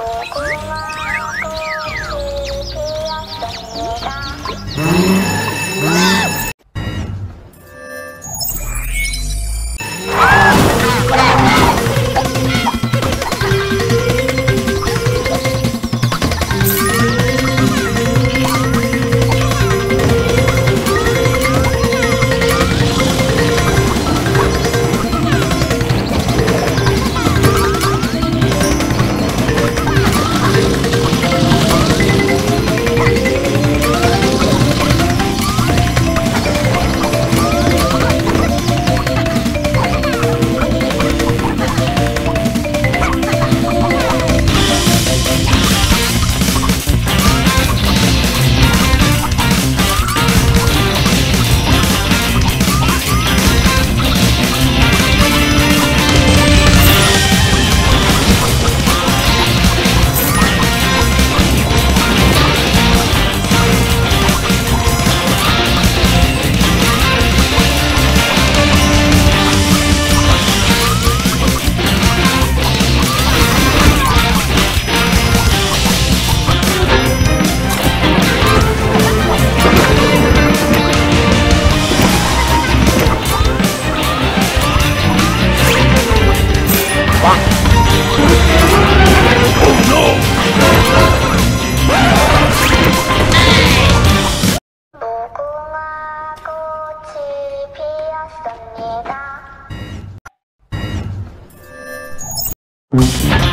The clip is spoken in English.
pouco. you.